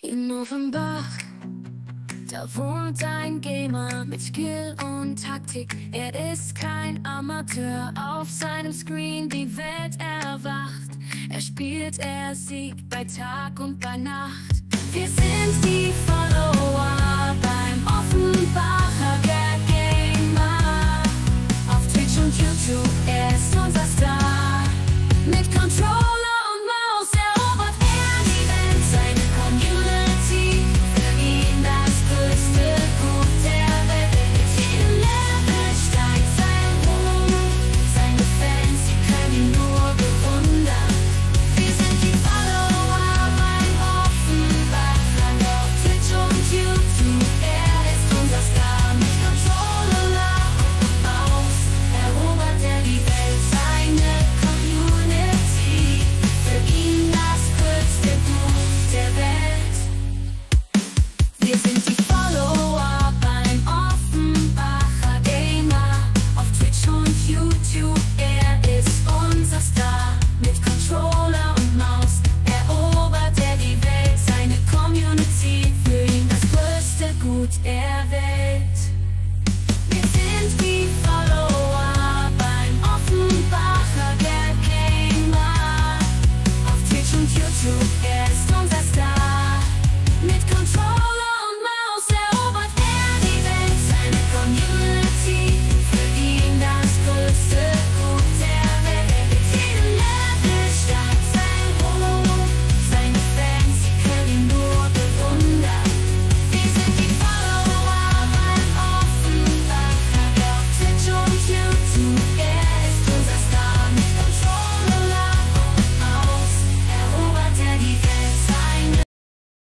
In Offenbach, da wohnt ein Gamer mit Skill und Taktik. Er ist kein Amateur, auf seinem Screen die Welt erwacht. Er spielt, er siegt bei Tag und bei Nacht. Wir sind die Follower beim Offenbacher Gamer. Auf Twitch und YouTube, you to.